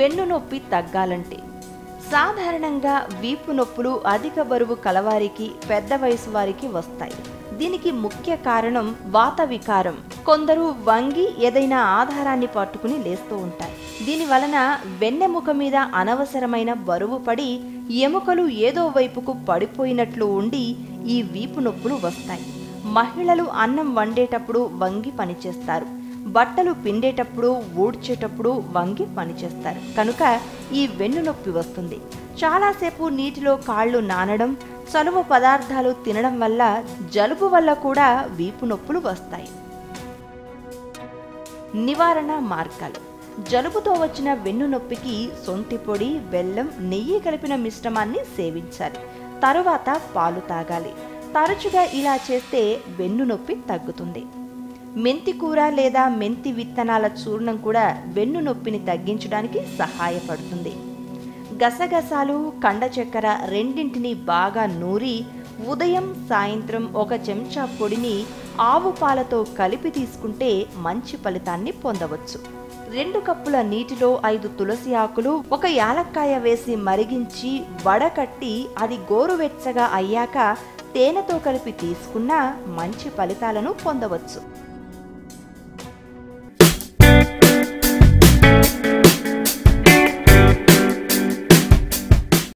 వెన్ను నొప్పి తగ్గాలంటే. సాధారణంగా వీపు నొప్పులు అధిక బరువు కలవారికి పెద్ద వయసు వారికి వస్తాయి. దీనికి ముఖ్య కారణం వాత వికారం. కొందరు వంగి ఏదైనా ఆధారాన్ని పట్టుకుని లేస్తూ ఉంటారు. దీని వలన వెన్నెముక మీద అనవసరమైన బరువు పడి ఎముకలు ఏదో వైపుకు పడిపోయినట్లు ఉండి ఈ వీపు నొప్పులు వస్తాయి. మహిళలు అన్నం వండేటప్పుడు వంగి పనిచేస్తారు. బట్టలు పిండేటప్పుడు ఊడ్చేటప్పుడు వంగి పనిచేస్తారు. కనుక ఈ వెన్ను నొప్పి వస్తుంది. చాలాసేపు నీటిలో కాళ్ళు నానడం చలువ పదార్థాలు తినడం వల్ల జలుబు వల్ల కూడా వీపు నొప్పులు వస్తాయి. నివారణ మార్గాలు. జలుబుతో వచ్చిన వెన్ను నొప్పికి సొంటి పొడి బెల్లం నెయ్యి కలిపిన మిశ్రమాన్ని సేవించాలి. తరువాత పాలు తాగాలి. తరచుగా ఇలా చేస్తే వెన్ను నొప్పి తగ్గుతుంది. మెంతి కూర లేదా మెంతి విత్తనాల చూర్ణం కూడా వెన్ను నొప్పిని తగ్గించడానికి సహాయపడుతుంది. గసగసాలు కండ చక్కెర రెండింటిని బాగా నూరి ఉదయం సాయంత్రం ఒక చెంచా పొడిని ఆవు పాలతో కలిపి తీసుకుంటే మంచి ఫలితాన్ని పొందవచ్చు. రెండు కప్పుల నీటిలో ఐదు తులసి ఆకులు ఒక యాలక్కాయ వేసి మరిగించి వడకట్టి అది గోరువెచ్చగా అయ్యాక తేనెతో కలిపి తీసుకున్నా మంచి ఫలితాలను పొందవచ్చు.